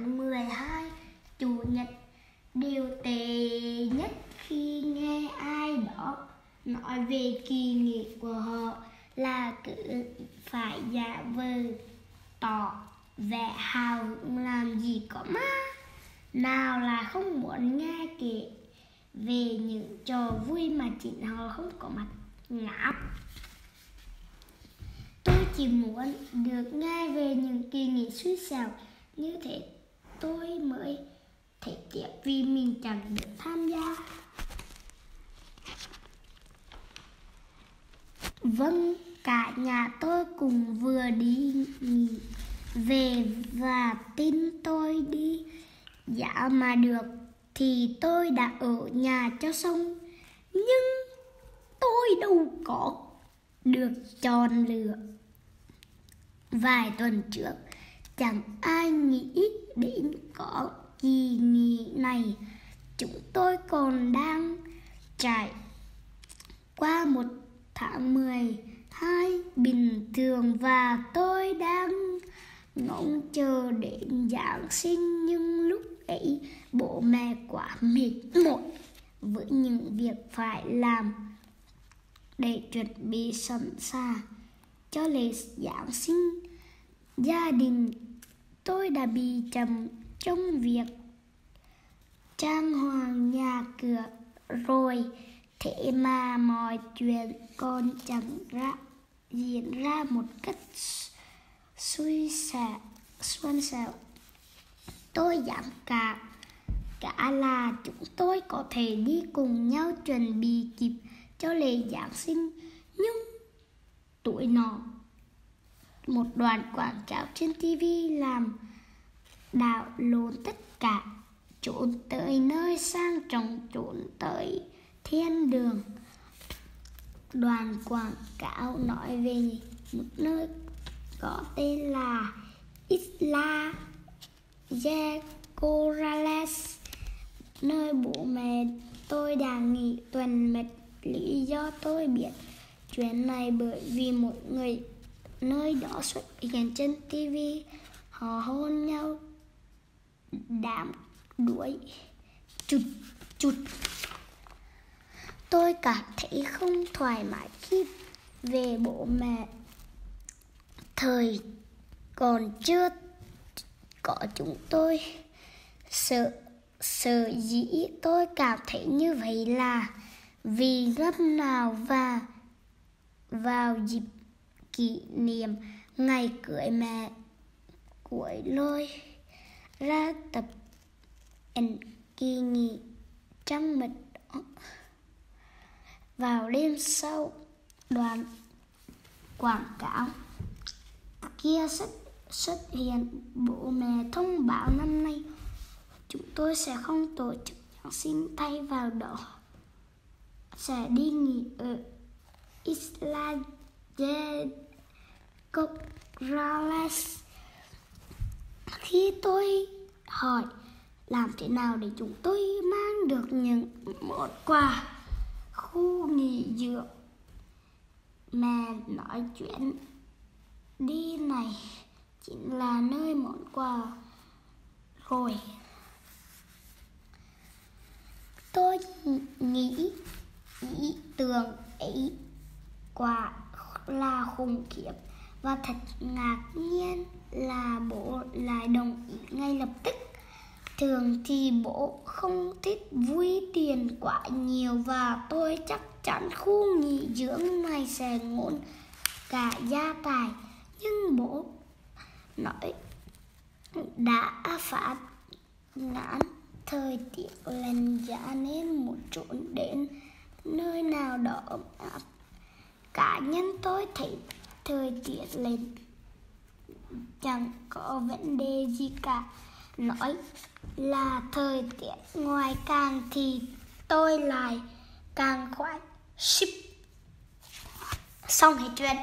tháng 12 Chủ nhật. Điều tệ nhất khi nghe ai đó nói về kỳ nghỉ của họ là cứ phải giả vờ tỏ vẻ hào hứng làm gì có má nào là không muốn nghe kể về những trò vui mà chính họ không có mặt ngáp. Tôi chỉ muốn được nghe về những kỳ nghỉ suy xẻo như thế tôi mới thể tiếp vì mình chẳng được tham gia. Vâng cả nhà tôi cùng vừa đi nghỉ về và tin tôi đi. Dạ mà được, thì tôi đã ở nhà cho xong. Nhưng tôi đâu có được chọn lựa. Vài tuần trước chẳng ai nghĩ đến có kỳ nghỉ này chúng tôi còn đang trải qua một tháng 12 bình thường và tôi đang ngóng chờ đến Giáng sinh nhưng lúc ấy, bố mẹ quá mệt mỏi với những việc phải làm để chuẩn bị sẵn sàng cho lễ Giáng sinh. Gia đình tôi đã bị chậm trong việc trang hoàng nhà cửa rồi, thế mà mọi chuyện còn chẳng ra, diễn ra một cách suy xẻo xuân xẻo tôi dám cả cả là chúng tôi có thể đi cùng nhau chuẩn bị kịp cho lễ Giáng sinh, nhưng tuổi nọ một đoàn quảng cáo trên TV làm đảo lộn tất cả trốn tới nơi sang trọng, trốn tới thiên đường. Đoàn quảng cáo nói về một nơi có tên là Isla Corrales nơi bố mẹ tôi đang nghỉ tuần mệt lý do tôi biết chuyến này bởi vì một người nơi đó xuất hiện trên TV họ hôn nhau đám đuổi, chụt chụt. Tôi cảm thấy không thoải mái khi về bố mẹ. Thời còn chưa có chúng tôi, sợ sợ dĩ tôi cảm thấy như vậy là vì năm nào và vào dịp kỷ niệm ngày cưới mẹ cuối lôi. Ra tập ảnh kỳ nghỉ trăng mật vào đêm sau, đoàn quảng cáo kia xuất xuất hiện bố mẹ thông báo năm nay chúng tôi sẽ không tổ chức Giáng sinh thay vào đó. Sẽ đi nghỉ ở Isla de Corrales khi tôi hỏi làm thế nào để chúng tôi mang được những món quà, khu nghỉ dưỡng mà nói chuyện, đi này chính là nơi món quà rồi. Tôi nghĩ ý tưởng ấy quả là khủng khiếp. Và thật ngạc nhiên là bố lại đồng ý ngay lập tức. Thường thì bố không thích vui tiền quá nhiều và tôi chắc chắn khu nghỉ dưỡng này sẽ ngốn cả gia tài. Nhưng bố nói đã phát ngán thời tiết lần giá nên một trốn đến nơi nào đó ấm áp cá nhân tôi thấy thời tiết lên chẳng có vấn đề gì cả. Nói là thời tiết ngoài càng thì tôi lại càng khoái. Ship. Xong hết chuyện.